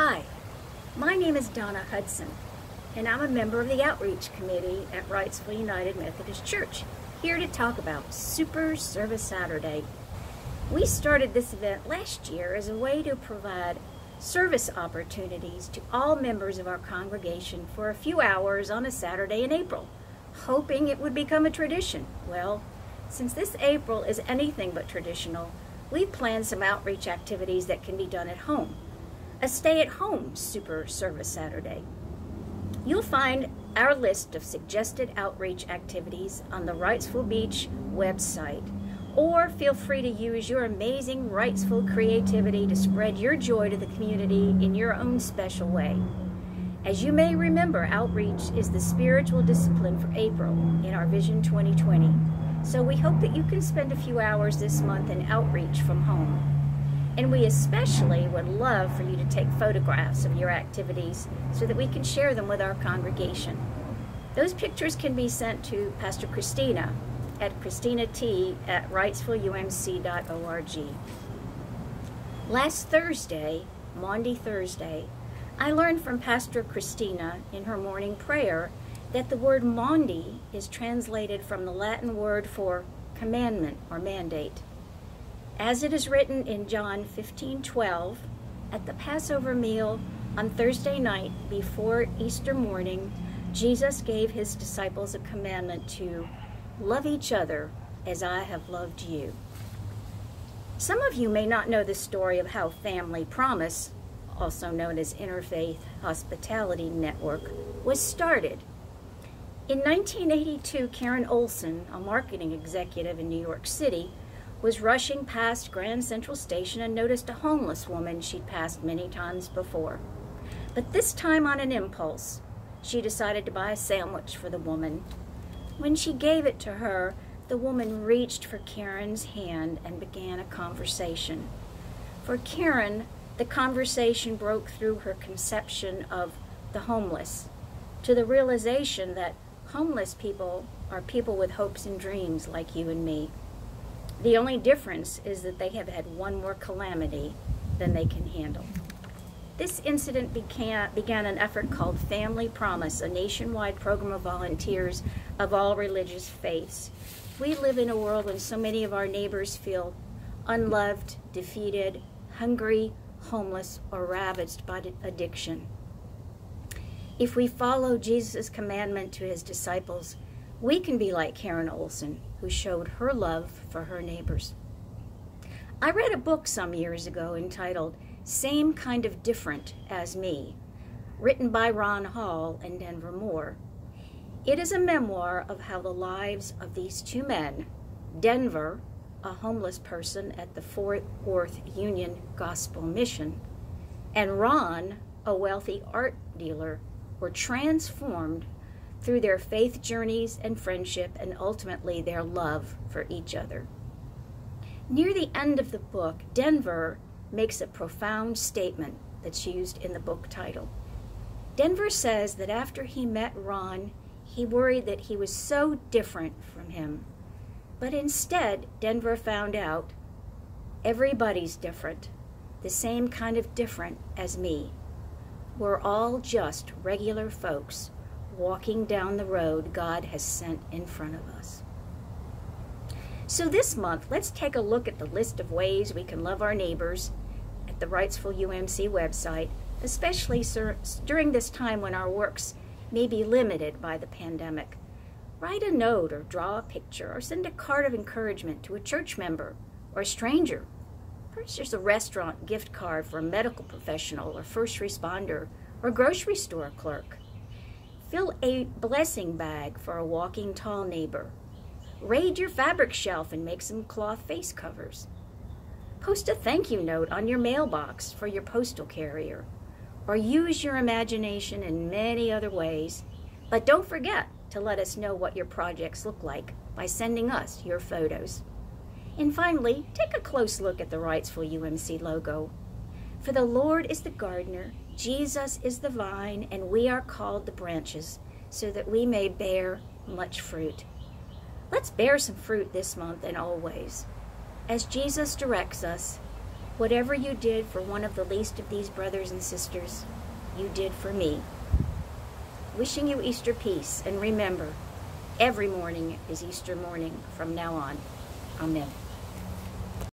Hi, my name is Donna Hudson, and I'm a member of the Outreach Committee at Wrightsville United Methodist Church, here to talk about Super Service Saturday. We started this event last year as a way to provide service opportunities to all members of our congregation for a few hours on a Saturday in April, hoping it would become a tradition. Well, since this April is anything but traditional, we've planned some outreach activities that can be done at home a stay at home Super Service Saturday. You'll find our list of suggested outreach activities on the Wrightsville Beach website, or feel free to use your amazing Wrightsville creativity to spread your joy to the community in your own special way. As you may remember, outreach is the spiritual discipline for April in our Vision 2020. So we hope that you can spend a few hours this month in outreach from home. And we especially would love for you to take photographs of your activities so that we can share them with our congregation. Those pictures can be sent to Pastor Christina at christinat at wrightsvilleumc.org. Last Thursday, Maundy Thursday, I learned from Pastor Christina in her morning prayer that the word Maundy is translated from the Latin word for commandment or mandate. As it is written in John 15:12, at the Passover meal on Thursday night before Easter morning, Jesus gave his disciples a commandment to love each other as I have loved you. Some of you may not know the story of how Family Promise, also known as Interfaith Hospitality Network, was started. In 1982, Karen Olson, a marketing executive in New York City, was rushing past Grand Central Station and noticed a homeless woman she'd passed many times before. But this time, on an impulse, she decided to buy a sandwich for the woman. When she gave it to her, the woman reached for Karen's hand and began a conversation. For Karen, the conversation broke through her conception of the homeless to the realization that homeless people are people with hopes and dreams like you and me. The only difference is that they have had one more calamity than they can handle. This incident began, began an effort called Family Promise, a nationwide program of volunteers of all religious faiths. We live in a world when so many of our neighbors feel unloved, defeated, hungry, homeless, or ravaged by addiction. If we follow Jesus' commandment to his disciples, we can be like Karen Olson, who showed her love for her neighbors. I read a book some years ago entitled Same Kind of Different as Me, written by Ron Hall and Denver Moore. It is a memoir of how the lives of these two men, Denver, a homeless person at the Fort Worth Union Gospel Mission, and Ron, a wealthy art dealer, were transformed through their faith journeys and friendship, and ultimately their love for each other. Near the end of the book, Denver makes a profound statement that's used in the book title. Denver says that after he met Ron, he worried that he was so different from him. But instead, Denver found out everybody's different, the same kind of different as me. We're all just regular folks walking down the road God has sent in front of us. So this month, let's take a look at the list of ways we can love our neighbors at the Wrightsville UMC website, especially during this time when our works may be limited by the pandemic. Write a note or draw a picture or send a card of encouragement to a church member or a stranger. There's a restaurant gift card for a medical professional or first responder or grocery store clerk. Fill a blessing bag for a walking tall neighbor. Raid your fabric shelf and make some cloth face covers. Post a thank you note on your mailbox for your postal carrier. Or use your imagination in many other ways. But don't forget to let us know what your projects look like by sending us your photos. And finally, take a close look at the Wrightsville UMC logo. For the Lord is the gardener, Jesus is the vine, and we are called the branches, so that we may bear much fruit. Let's bear some fruit this month and always. As Jesus directs us, Whatever you did for one of the least of these brothers and sisters, you did for me. Wishing you Easter peace, and remember, every morning is Easter morning from now on. Amen.